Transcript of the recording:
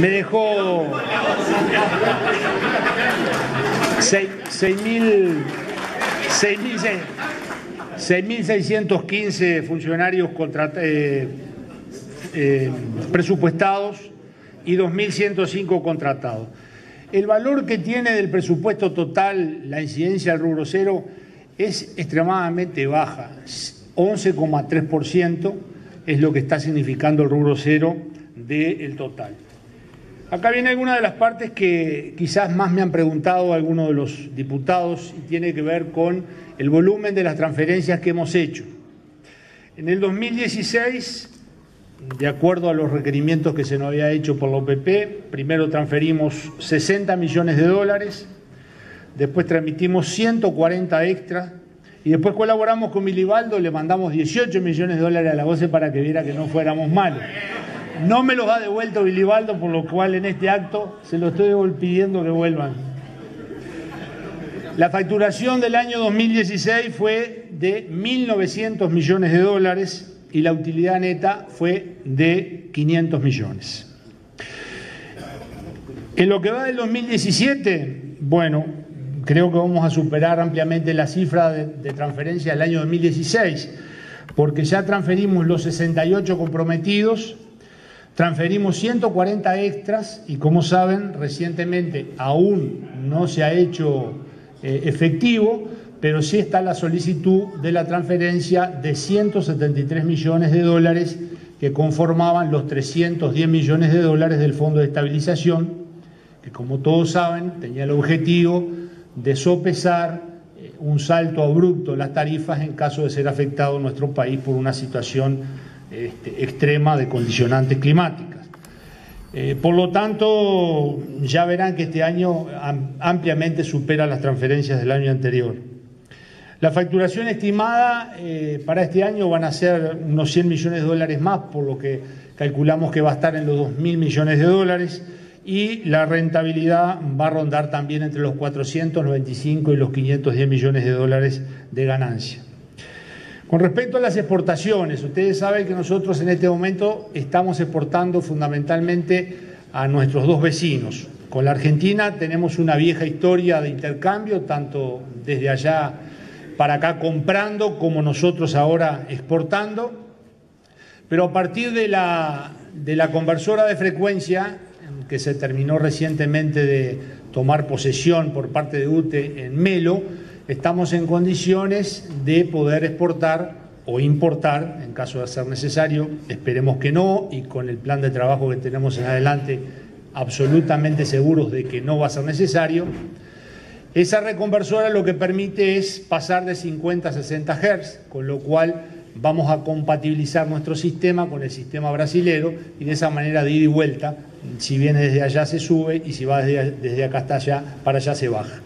Me dejó 6.615 funcionarios eh, eh, presupuestados y 2.105 contratados. El valor que tiene del presupuesto total la incidencia del rubro cero es extremadamente baja, 11,3% es lo que está significando el rubro cero del total. Acá viene alguna de las partes que quizás más me han preguntado algunos de los diputados y tiene que ver con el volumen de las transferencias que hemos hecho. En el 2016, de acuerdo a los requerimientos que se nos había hecho por la OPP, primero transferimos 60 millones de dólares, después transmitimos 140 extras y después colaboramos con Milibaldo, le mandamos 18 millones de dólares a la voce para que viera que no fuéramos malos. No me los ha devuelto Bilibaldo, por lo cual en este acto se lo estoy pidiendo que vuelvan. La facturación del año 2016 fue de 1.900 millones de dólares y la utilidad neta fue de 500 millones. En lo que va del 2017, bueno, creo que vamos a superar ampliamente la cifra de, de transferencia del año 2016, porque ya transferimos los 68 comprometidos Transferimos 140 extras y como saben, recientemente aún no se ha hecho eh, efectivo, pero sí está la solicitud de la transferencia de 173 millones de dólares que conformaban los 310 millones de dólares del Fondo de Estabilización, que como todos saben tenía el objetivo de sopesar eh, un salto abrupto en las tarifas en caso de ser afectado nuestro país por una situación este, extrema de condicionantes climáticas. Eh, por lo tanto, ya verán que este año ampliamente supera las transferencias del año anterior. La facturación estimada eh, para este año van a ser unos 100 millones de dólares más, por lo que calculamos que va a estar en los 2.000 millones de dólares y la rentabilidad va a rondar también entre los 495 y los 510 millones de dólares de ganancia. Con respecto a las exportaciones, ustedes saben que nosotros en este momento estamos exportando fundamentalmente a nuestros dos vecinos. Con la Argentina tenemos una vieja historia de intercambio, tanto desde allá para acá comprando como nosotros ahora exportando. Pero a partir de la, de la conversora de frecuencia, que se terminó recientemente de tomar posesión por parte de UTE en Melo, estamos en condiciones de poder exportar o importar, en caso de ser necesario, esperemos que no, y con el plan de trabajo que tenemos en adelante, absolutamente seguros de que no va a ser necesario. Esa reconversora lo que permite es pasar de 50 a 60 Hz, con lo cual vamos a compatibilizar nuestro sistema con el sistema brasilero y de esa manera de ida y vuelta, si viene desde allá se sube y si va desde, desde acá hasta allá, para allá se baja.